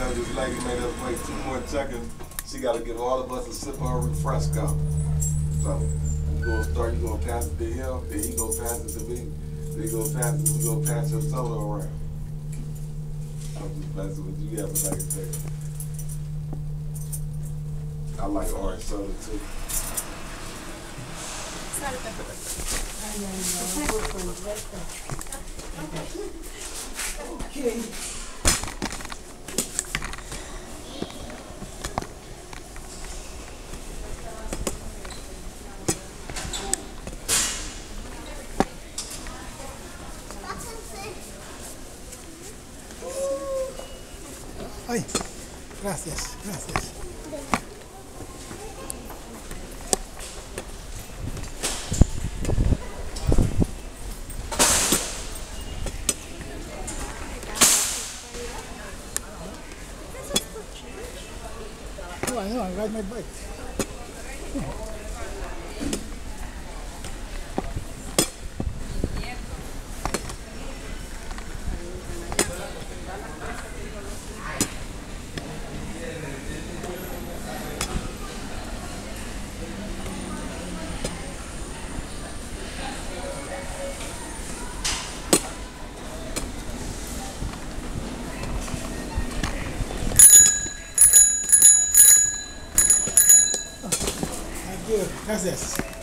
because this lady made us play two more checkers. She got to give all of us a sip of her refresco. So you gonna start, you gonna pass it to him, then he gonna pass it to me, then he gonna pass it, we gonna pass your soda around. I'm just messing with you. You have a nice day. I like orange soda too. Okay. Ay, gracias, gracias. I know, I ride my bike. de Razès.